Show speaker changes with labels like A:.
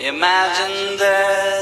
A: Imagine that.